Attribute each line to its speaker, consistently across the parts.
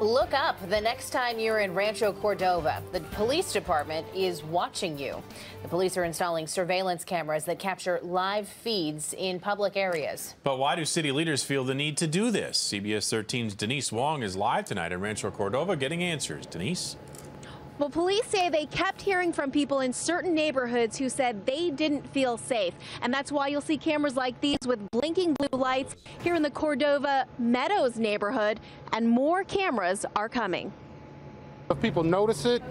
Speaker 1: Look up the next time you're in Rancho Cordova. The police department is watching you. The police are installing surveillance cameras that capture live feeds in public areas.
Speaker 2: But why do city leaders feel the need to do this? CBS 13's Denise Wong is live tonight in Rancho Cordova getting answers. Denise?
Speaker 3: Well, police say they kept hearing from people in certain neighborhoods who said they didn't feel safe. And that's why you'll see cameras like these with blinking blue lights here in the Cordova Meadows neighborhood. And more cameras are coming.
Speaker 4: If people notice it,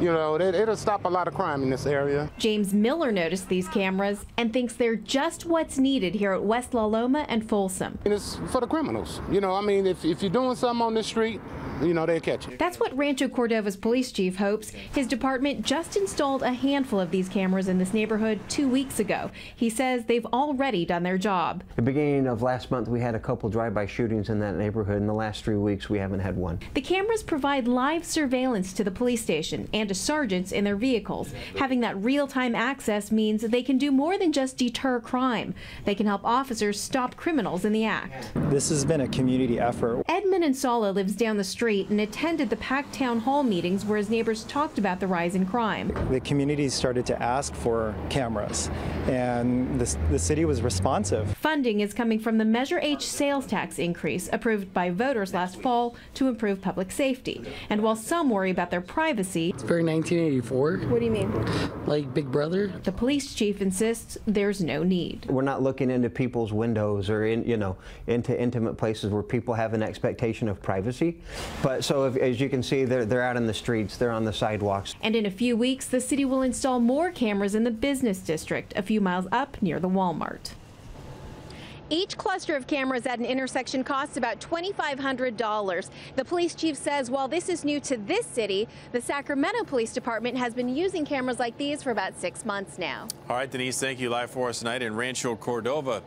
Speaker 4: you know, it, it'll stop a lot of crime in this area.
Speaker 3: James Miller noticed these cameras and thinks they're just what's needed here at West La Loma and Folsom.
Speaker 4: And it's for the criminals. You know, I mean, if, if you're doing something on the street, you know, they'll catch you.
Speaker 3: That's what Rancho Cordova's police chief hopes. His department just installed a handful of these cameras in this neighborhood two weeks ago. He says they've already done their job.
Speaker 5: The beginning of last month, we had a couple drive-by shootings in that neighborhood. In the last three weeks, we haven't had one.
Speaker 3: The cameras provide live surveillance to the police station and to sergeants in their vehicles. Having that real-time access means they can do more than just deter crime. They can help officers stop criminals in the act.
Speaker 6: This has been a community effort.
Speaker 3: Edmund Insala lives down the street and attended the packed town hall meetings where his neighbors talked about the rise in crime.
Speaker 6: The community started to ask for cameras, and the, the city was responsive.
Speaker 3: Funding is coming from the Measure H sales tax increase approved by voters last fall to improve public safety. And while some worry about their privacy,
Speaker 7: It's very 1984,
Speaker 3: what do you mean?
Speaker 7: like Big Brother.
Speaker 3: The police chief insists there's no need.
Speaker 5: We're not looking into people's windows or in, you know, into intimate places where people have an expectation of privacy. But so if, as you can see, they're, they're out in the streets, they're on the sidewalks.
Speaker 3: And in a few weeks, the city will install more cameras in the business district, a few miles up near the Walmart. Each cluster of cameras at an intersection costs about $2,500. The police chief says while this is new to this city, the Sacramento Police Department has been using cameras like these for about six months now.
Speaker 2: All right, Denise, thank you live for us tonight in Rancho Cordova.